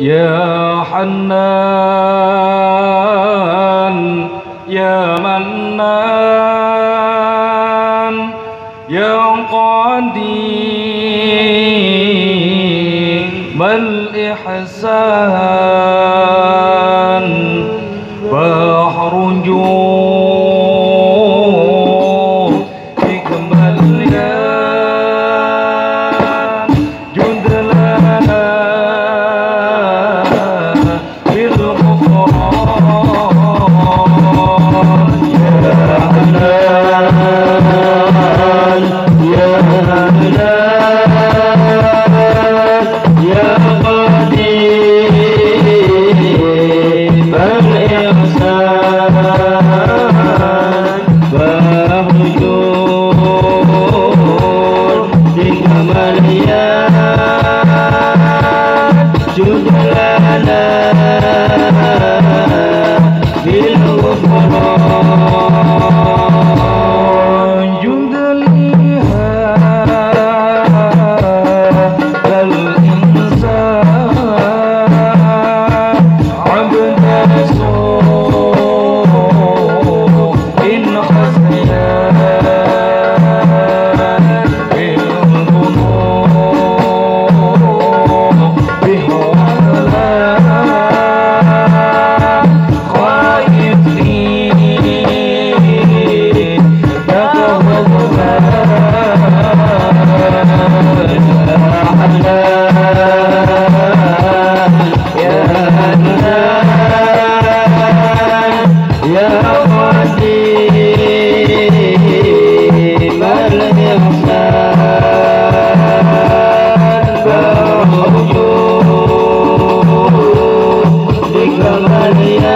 يا حنان يا منان يا قديم الإحسان؟ María.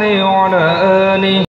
عليه وعلى آله